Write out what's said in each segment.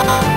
Ah!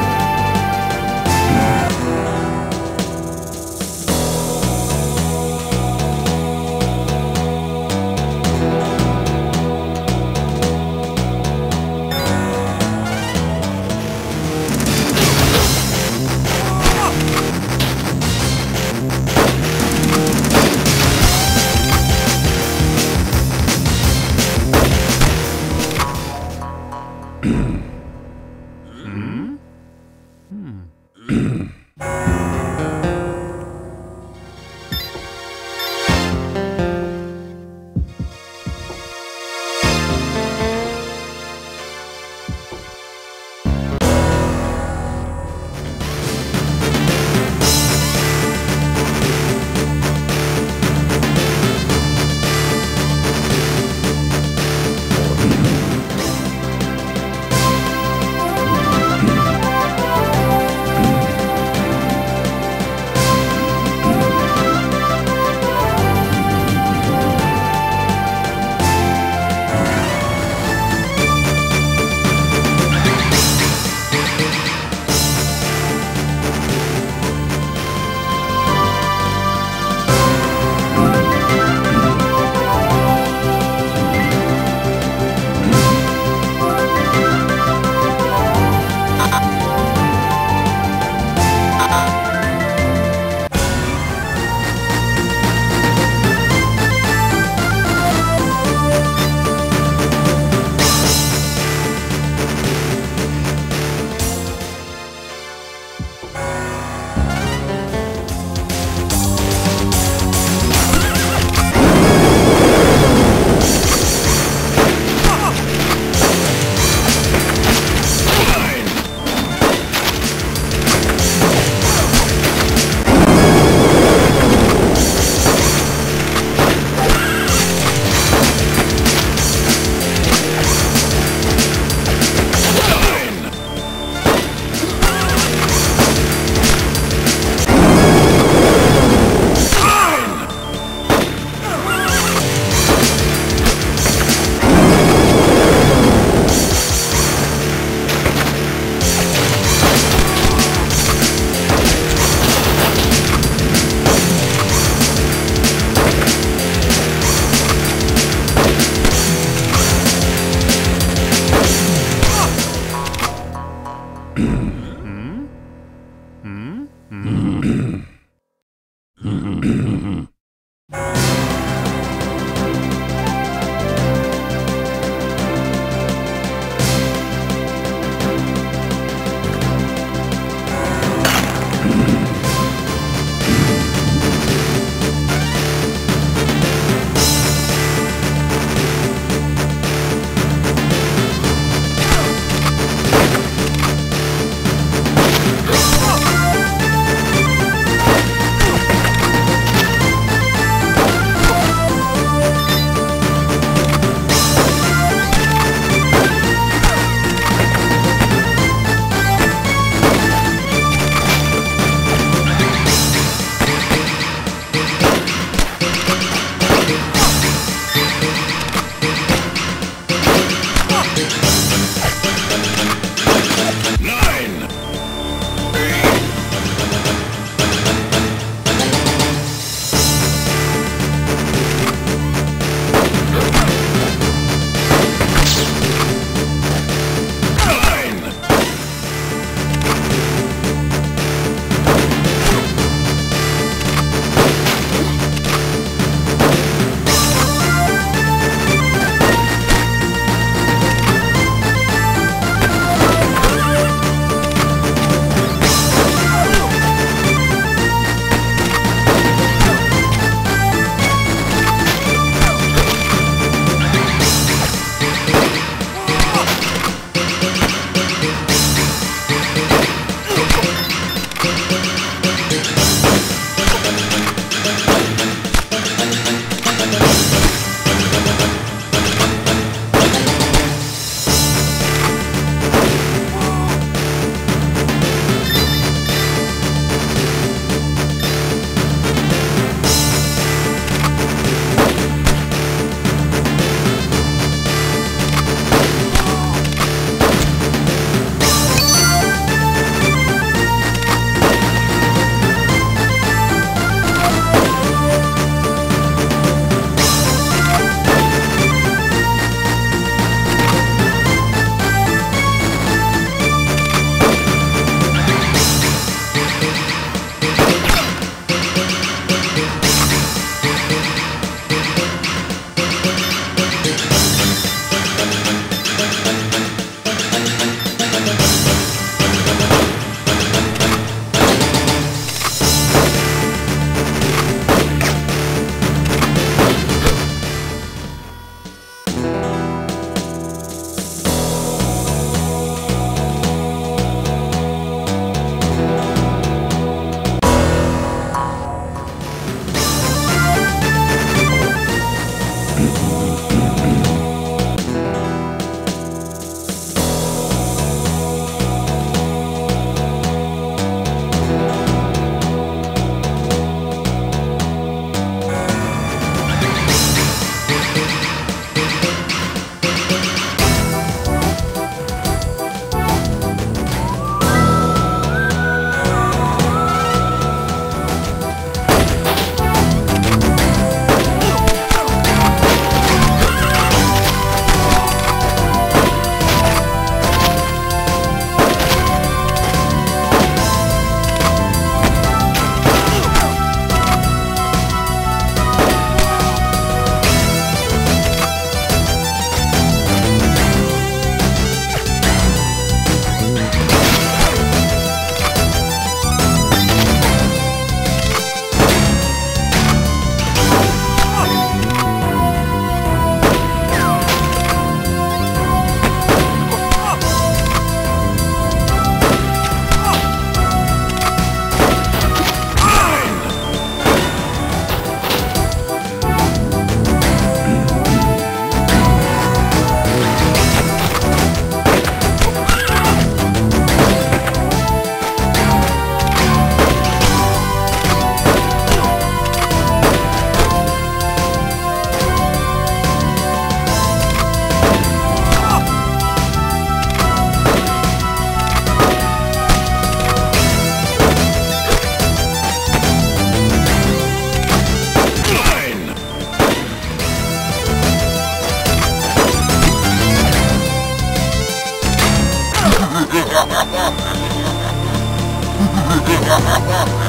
Yeah.